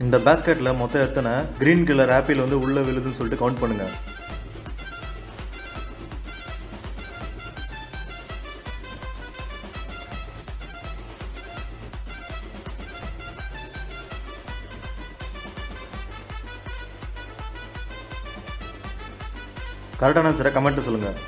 இந்த பேஸ்கெட்டில் மொத்தம் எத்தனை கிரீன் கலர் ஆப்பிள் வந்து உள்ளே விழுதுன்னு சொல்லிட்டு கவுண்ட் பண்ணுங்கள் கரெக்டான ஆன்சரை கமெண்ட்டு சொல்லுங்கள்